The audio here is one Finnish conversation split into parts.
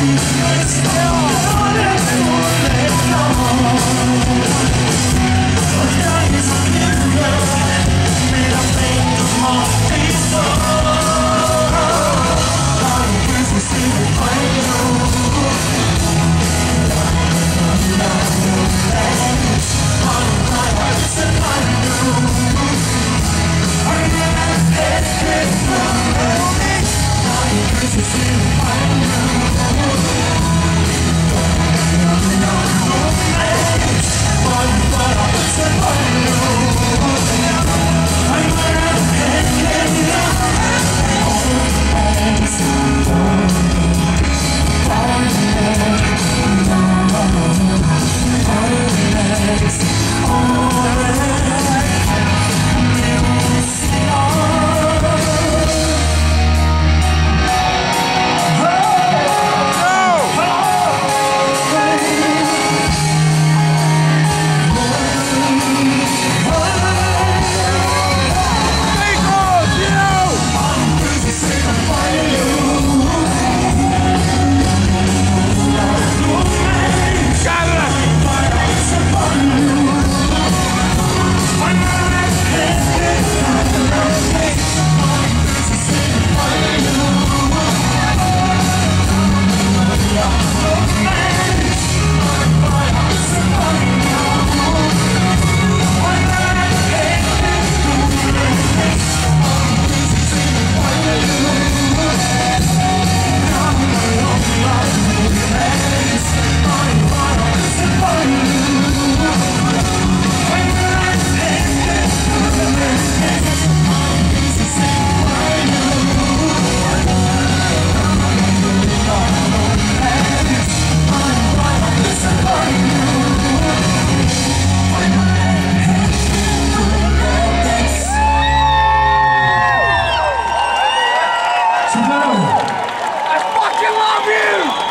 Still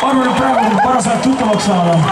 Arvoinen päivä, parasta tuttavaksi saada.